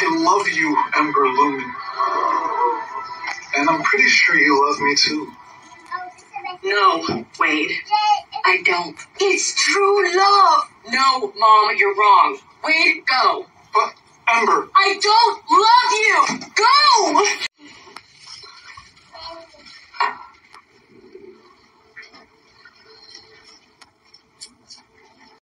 I love you, Ember Lumen. And I'm pretty sure you love me too. No, Wade. I don't. It's true love. No, Mom, you're wrong. Wade, go. But, Ember, I don't love